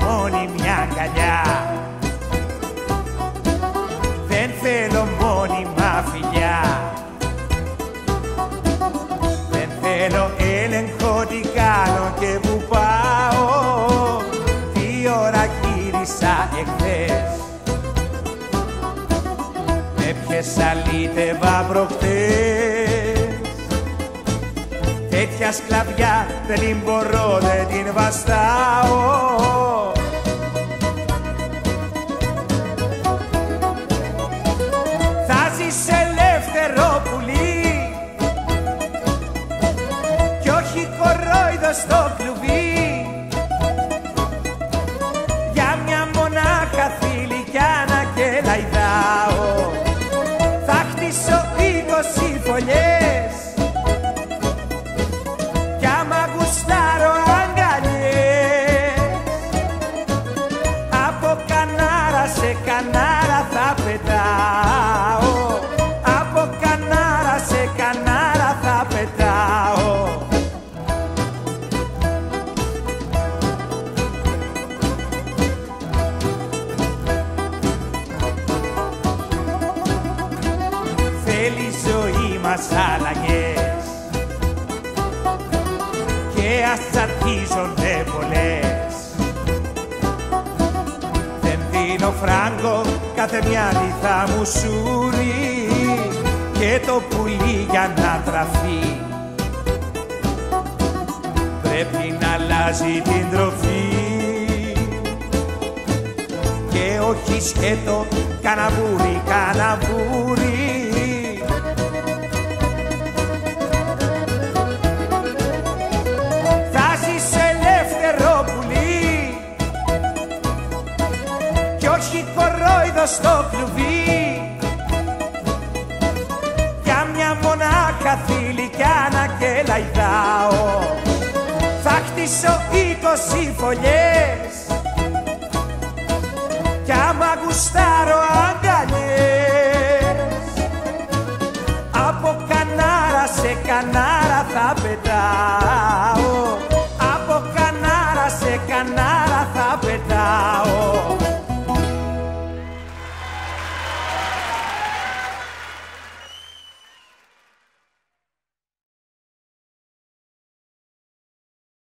μόνη μια αγκαλιά. Δεν θέλω μόνιμα φιλιά. Δεν θέλω έλεγχο τι κάνω και που πάω. Τι ώρα γύρισα εχθές. Με ποιες αλήτευα προχτές Τέτοια σκλαβιά δεν την μπορώ, δεν την βαστάω. Θα ζεις ελεύθερο πουλί κι όχι κορόιδο στο κλουβί πετάω. Από κανάρα σε κανάρα θα πετάω. Θέλει ζωή μας αλλαγές. Και ας αρχίζονται πολλές Δεν δίνω φράγκο κάθε μυαλί θα μου σούρει και το πουλί για να τραφεί. Πρέπει να αλλάζει την τροφή και όχι σκέτο καναβούρι, καναβούρι όχι κορόιδο στο κλουβί. Για μια μονάχα θηλυκιά να κελαϊδάω θα χτίσω είκοσι φωλιές. Κι άμα γουστάρω αγκαλιές. Από κανάρα σε κανάρα θα πετάω